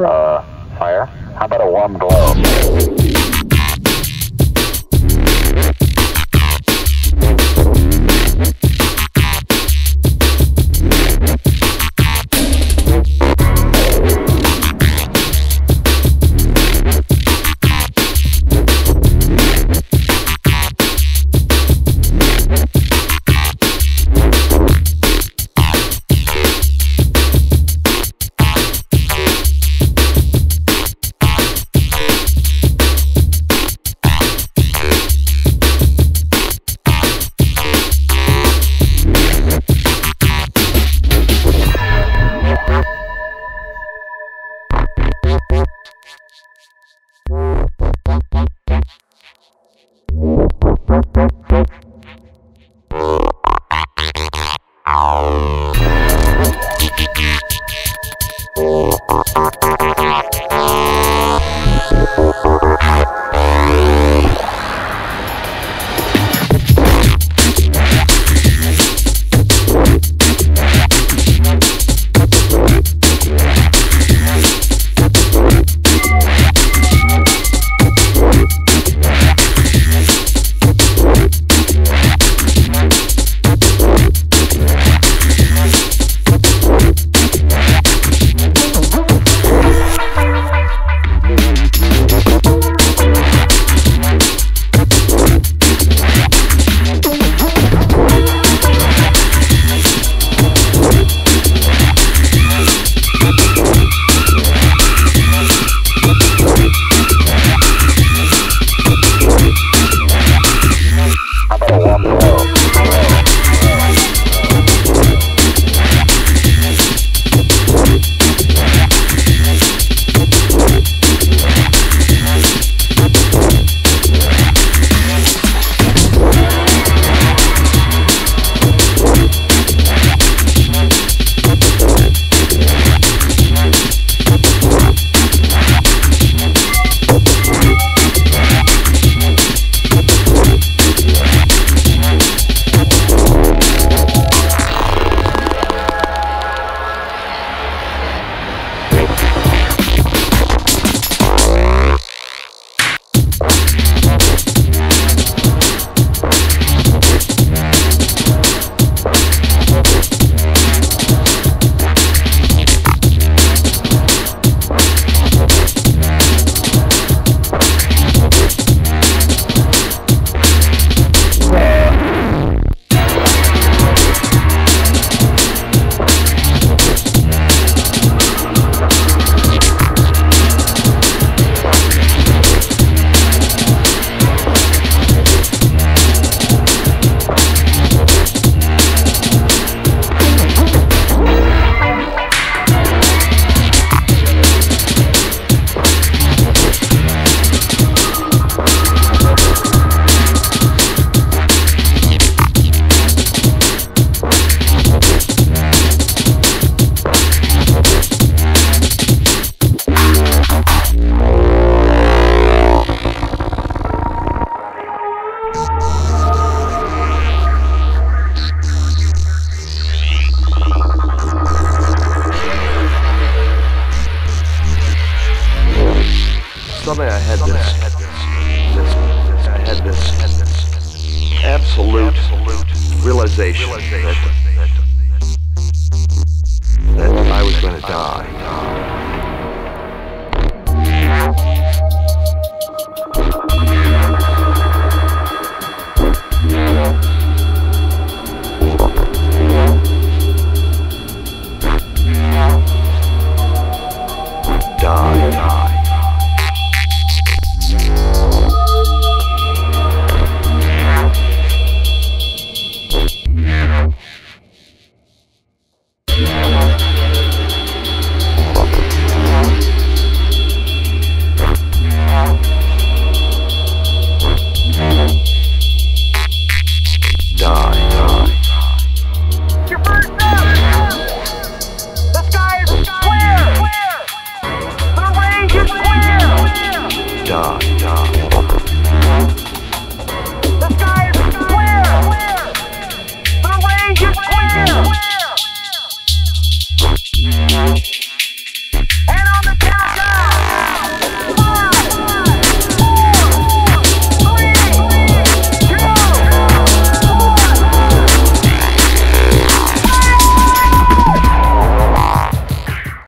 Uh, fire? How about a warm glow? thank Realization. That